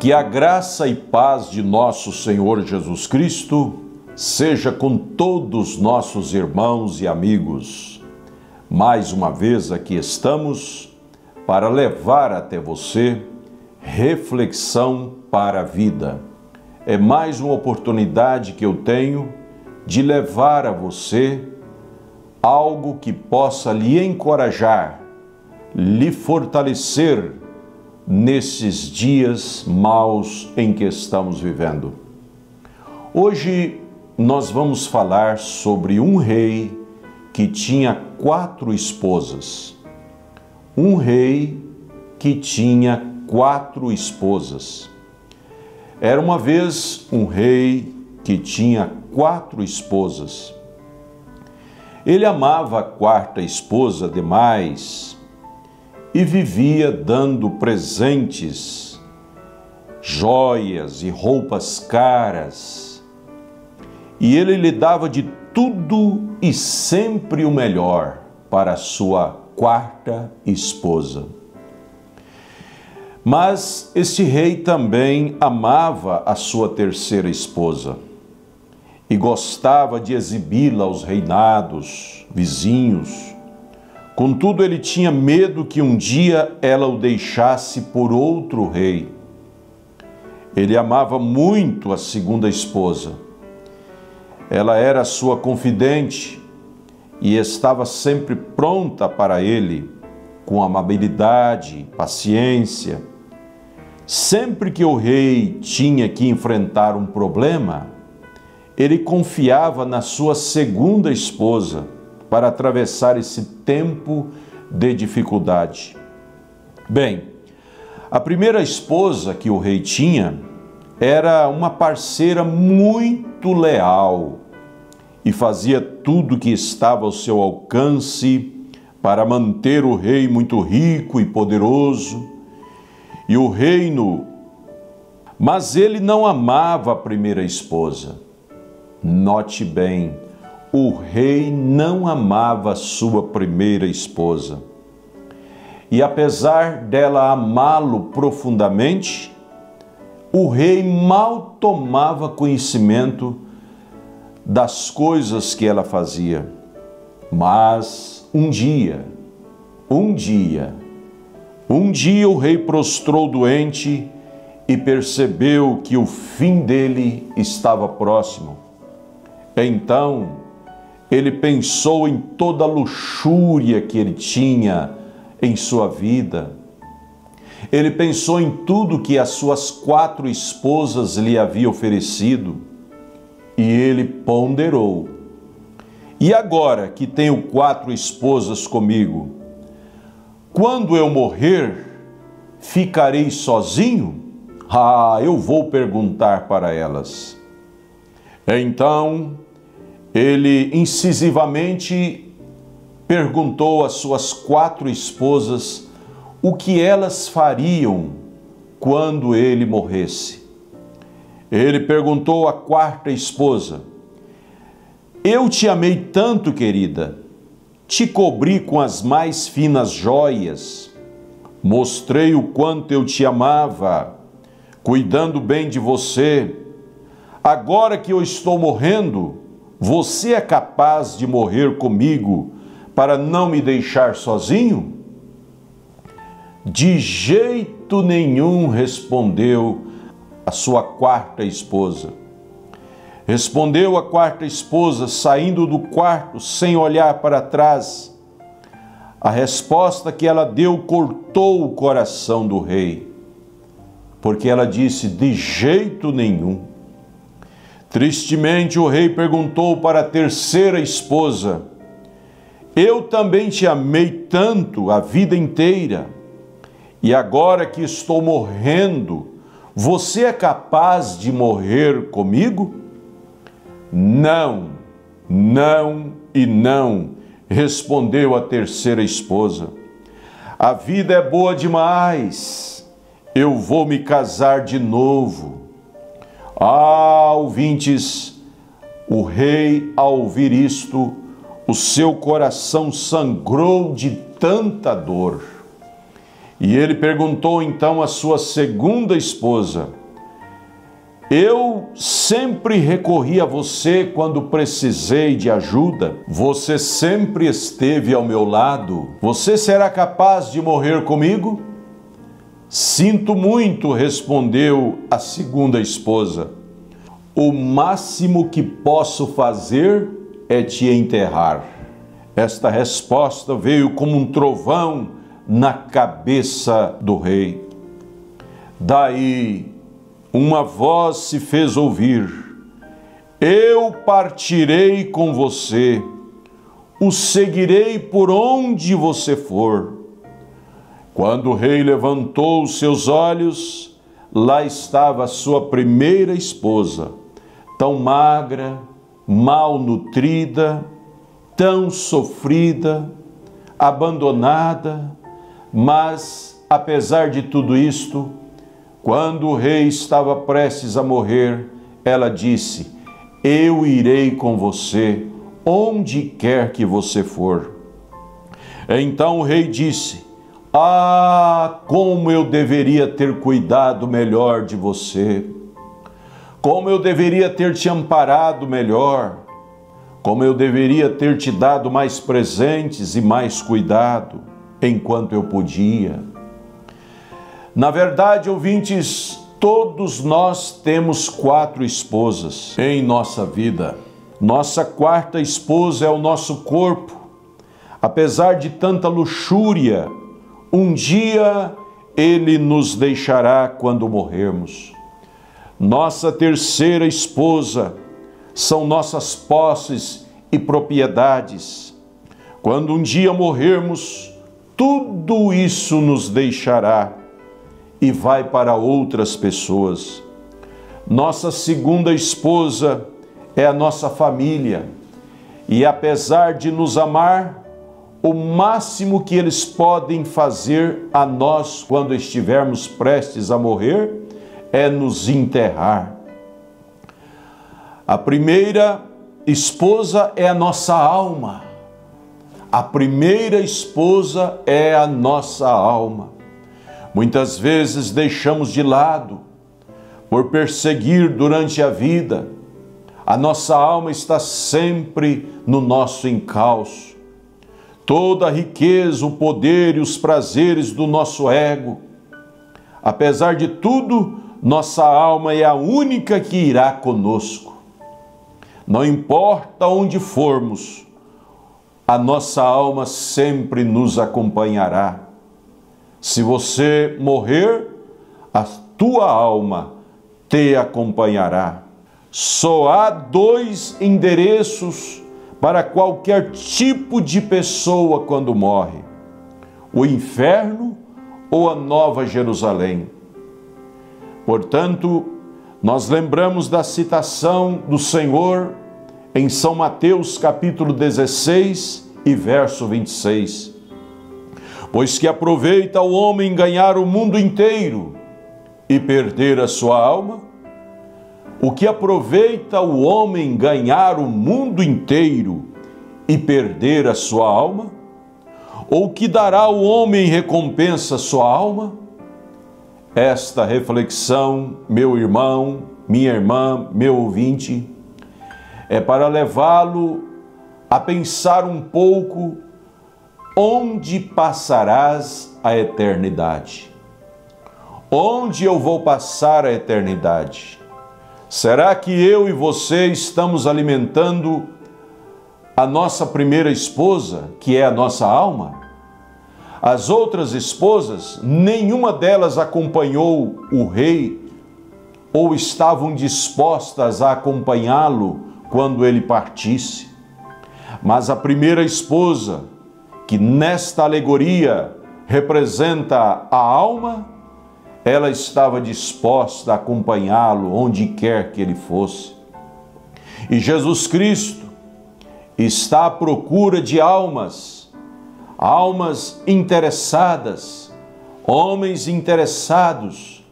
Que a graça e paz de nosso Senhor Jesus Cristo seja com todos nossos irmãos e amigos. Mais uma vez aqui estamos para levar até você reflexão para a vida. É mais uma oportunidade que eu tenho de levar a você algo que possa lhe encorajar, lhe fortalecer nesses dias maus em que estamos vivendo. Hoje nós vamos falar sobre um rei que tinha quatro esposas. Um rei que tinha quatro esposas. Era uma vez um rei que tinha quatro esposas. Ele amava a quarta esposa demais e vivia dando presentes, joias e roupas caras. E ele lhe dava de tudo e sempre o melhor para sua quarta esposa. Mas este rei também amava a sua terceira esposa e gostava de exibi-la aos reinados vizinhos. Contudo, ele tinha medo que um dia ela o deixasse por outro rei. Ele amava muito a segunda esposa. Ela era sua confidente e estava sempre pronta para ele, com amabilidade, paciência. Sempre que o rei tinha que enfrentar um problema, ele confiava na sua segunda esposa para atravessar esse tempo de dificuldade. Bem, a primeira esposa que o rei tinha era uma parceira muito leal e fazia tudo que estava ao seu alcance para manter o rei muito rico e poderoso e o reino. Mas ele não amava a primeira esposa Note bem, o rei não amava sua primeira esposa. E apesar dela amá-lo profundamente, o rei mal tomava conhecimento das coisas que ela fazia. Mas um dia, um dia, um dia o rei prostrou doente e percebeu que o fim dele estava próximo. Então, ele pensou em toda a luxúria que ele tinha em sua vida. Ele pensou em tudo que as suas quatro esposas lhe haviam oferecido e ele ponderou. E agora que tenho quatro esposas comigo, quando eu morrer, ficarei sozinho? Ah, eu vou perguntar para elas. Então ele incisivamente perguntou às suas quatro esposas o que elas fariam quando ele morresse. Ele perguntou à quarta esposa: Eu te amei tanto, querida, te cobri com as mais finas joias, mostrei o quanto eu te amava, cuidando bem de você. Agora que eu estou morrendo, você é capaz de morrer comigo para não me deixar sozinho? De jeito nenhum, respondeu a sua quarta esposa. Respondeu a quarta esposa, saindo do quarto sem olhar para trás. A resposta que ela deu cortou o coração do rei, porque ela disse: De jeito nenhum. Tristemente, o rei perguntou para a terceira esposa: Eu também te amei tanto a vida inteira, e agora que estou morrendo, você é capaz de morrer comigo? Não, não e não, respondeu a terceira esposa. A vida é boa demais, eu vou me casar de novo ah, ouvintes, o rei, ao ouvir isto, o seu coração sangrou de tanta dor. E ele perguntou então à sua segunda esposa: Eu sempre recorri a você quando precisei de ajuda. Você sempre esteve ao meu lado. Você será capaz de morrer comigo? Sinto muito, respondeu a segunda esposa. O máximo que posso fazer é te enterrar. Esta resposta veio como um trovão na cabeça do rei. Daí uma voz se fez ouvir: Eu partirei com você, o seguirei por onde você for. Quando o rei levantou os seus olhos, lá estava sua primeira esposa, tão magra, mal nutrida, tão sofrida, abandonada, mas, apesar de tudo isto, quando o rei estava prestes a morrer, ela disse: Eu irei com você, onde quer que você for. Então o rei disse: Ah, como eu deveria ter cuidado melhor de você! Como eu deveria ter te amparado melhor! Como eu deveria ter te dado mais presentes e mais cuidado! enquanto eu podia. Na verdade, ouvintes, todos nós temos quatro esposas em nossa vida. Nossa quarta esposa é o nosso corpo. Apesar de tanta luxúria, um dia ele nos deixará quando morrermos. Nossa terceira esposa são nossas posses e propriedades. Quando um dia morrermos, tudo isso nos deixará e vai para outras pessoas. Nossa segunda esposa é a nossa família, e apesar de nos amar, o máximo que eles podem fazer a nós quando estivermos prestes a morrer é nos enterrar. A primeira esposa é a nossa alma a primeira esposa é a nossa alma. Muitas vezes deixamos de lado por perseguir durante a vida. A nossa alma está sempre no nosso encalço. Toda a riqueza, o poder e os prazeres do nosso ego. Apesar de tudo, nossa alma é a única que irá conosco. Não importa onde formos, a nossa alma sempre nos acompanhará. Se você morrer, a tua alma te acompanhará. Só há dois endereços para qualquer tipo de pessoa quando morre: o inferno ou a Nova Jerusalém. Portanto, nós lembramos da citação do Senhor em São Mateus capítulo 16 e verso 26. Pois que aproveita o homem ganhar o mundo inteiro e perder a sua alma? O que aproveita o homem ganhar o mundo inteiro e perder a sua alma? Ou que dará o homem recompensa a sua alma? Esta reflexão, meu irmão, minha irmã, meu ouvinte, é para levá-lo a pensar um pouco onde passarás a eternidade. Onde eu vou passar a eternidade? Será que eu e você estamos alimentando a nossa primeira esposa, que é a nossa alma? As outras esposas, nenhuma delas acompanhou o rei ou estavam dispostas a acompanhá-lo quando ele partisse. Mas a primeira esposa, que nesta alegoria representa a alma, ela estava disposta a acompanhá-lo onde quer que ele fosse. E Jesus Cristo está à procura de almas, almas interessadas, homens interessados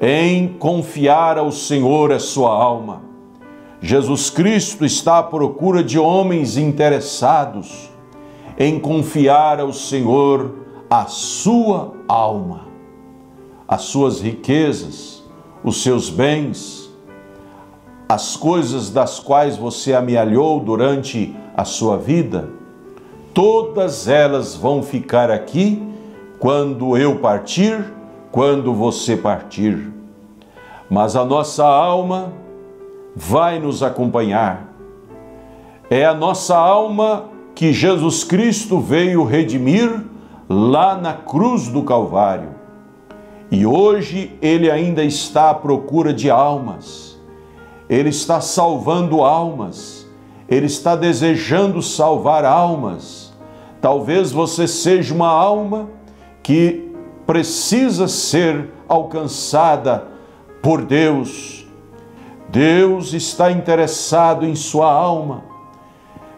em confiar ao Senhor a sua alma. Jesus Cristo está à procura de homens interessados em confiar ao Senhor a sua alma, as suas riquezas, os seus bens, as coisas das quais você amealhou durante a sua vida, todas elas vão ficar aqui quando eu partir, quando você partir. Mas a nossa alma vai nos acompanhar. É a nossa alma que Jesus Cristo veio redimir lá na cruz do Calvário. E hoje ele ainda está à procura de almas. Ele está salvando almas. Ele está desejando salvar almas. Talvez você seja uma alma que precisa ser alcançada por Deus. Deus está interessado em sua alma.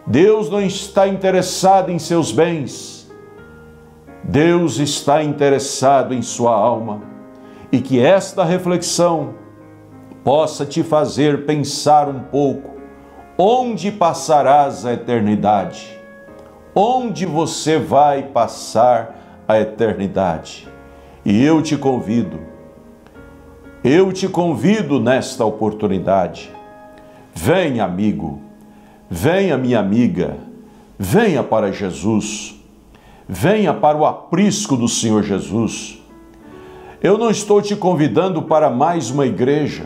Deus não está interessado em seus bens. Deus está interessado em sua alma. E que esta reflexão possa te fazer pensar um pouco onde passarás a eternidade. Onde você vai passar a eternidade. E eu te convido, eu te convido nesta oportunidade. Vem, amigo Venha, minha amiga, venha para Jesus, venha para o aprisco do Senhor Jesus. Eu não estou te convidando para mais uma igreja,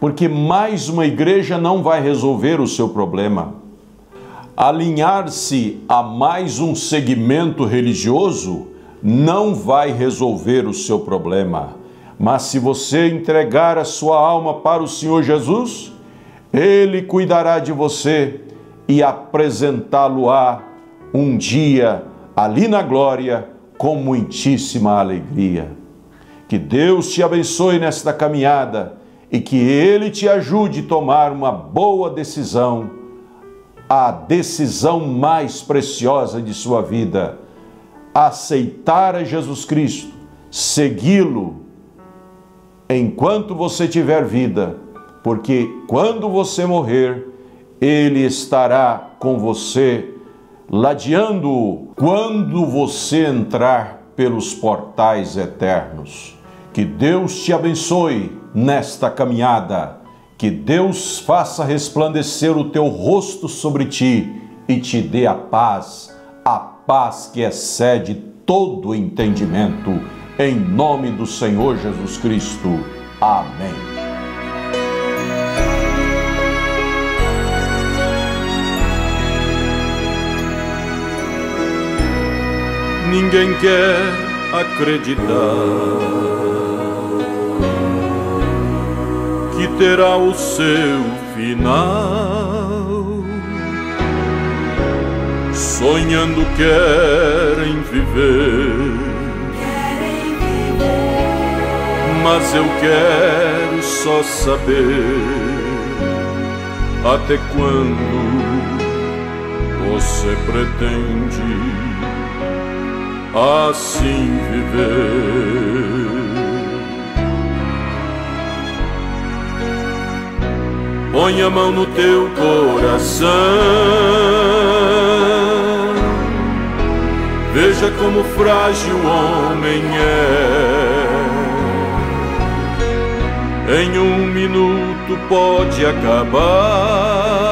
porque mais uma igreja não vai resolver o seu problema. Alinhar-se a mais um segmento religioso não vai resolver o seu problema. Mas se você entregar a sua alma para o Senhor Jesus, ele cuidará de você e apresentá-lo-á um dia ali na glória com muitíssima alegria. Que Deus te abençoe nesta caminhada e que Ele te ajude a tomar uma boa decisão, a decisão mais preciosa de sua vida, aceitar a Jesus Cristo, segui-lo enquanto você tiver vida porque quando você morrer, ele estará com você, ladeando quando você entrar pelos portais eternos. Que Deus te abençoe nesta caminhada, que Deus faça resplandecer o teu rosto sobre ti e te dê a paz, a paz que excede todo entendimento. Em nome do Senhor Jesus Cristo. Amém. Ninguém quer acreditar que terá o seu final. Sonhando querem viver, mas eu quero só saber até quando você pretende assim viver. Põe a mão no teu coração, veja como frágil o homem é. Em um minuto pode acabar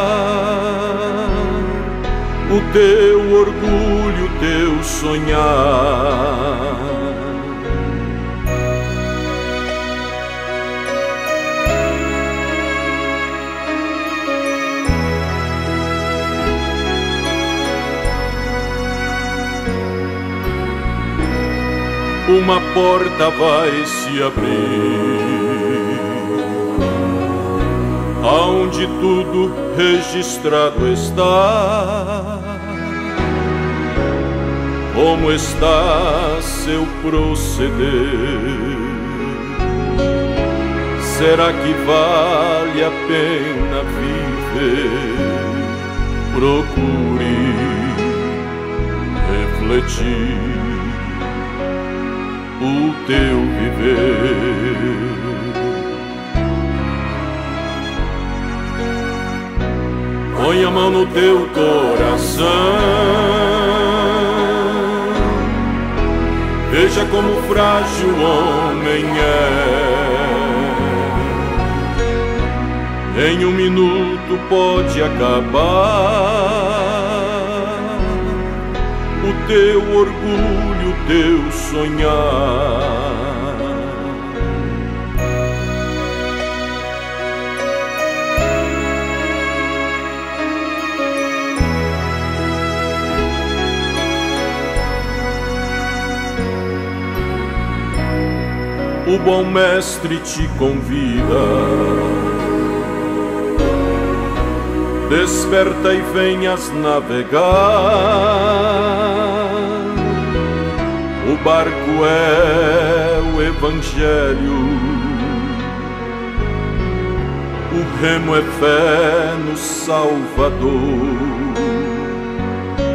o teu orgulho, o teu sonhar. Uma porta vai se abrir, aonde tudo registrado está como está seu proceder? Será que vale a pena viver? Procure refletir o teu viver. Põe a mão no teu coração Veja como frágil o homem é. Em um minuto pode acabar o teu orgulho, o teu sonhar. O bom mestre te convida. Desperta e venhas navegar. O barco é o Evangelho, o remo é fé no Salvador.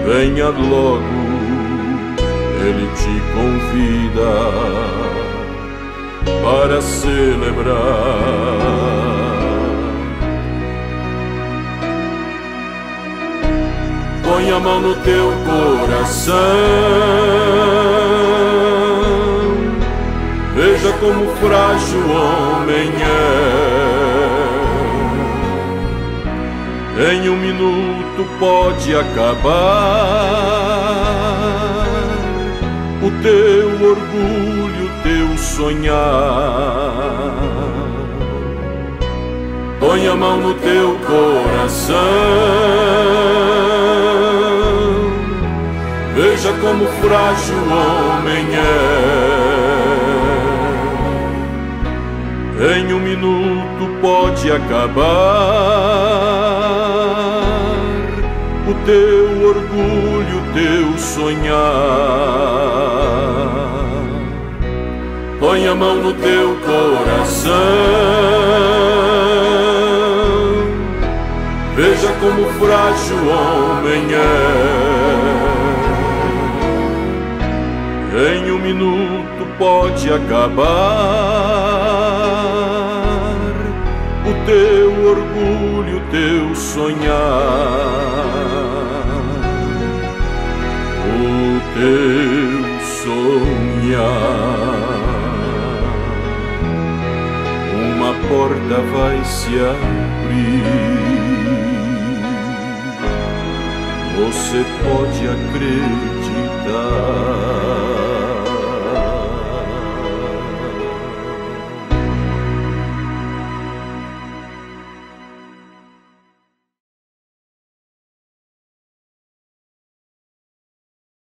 Venha logo, ele te convida para celebrar. Põe a mão no teu coração, veja como frágil o homem é. Em um minuto pode acabar o teu orgulho, sonhar. Põe a mão no teu coração, veja como frágil o homem é. Em um minuto pode acabar o teu orgulho, teu sonhar. Põe a mão no teu coração. Veja como frágil o homem é. Em um minuto pode acabar o teu orgulho, o teu sonhar. Porta vai se abrir. Você pode acreditar.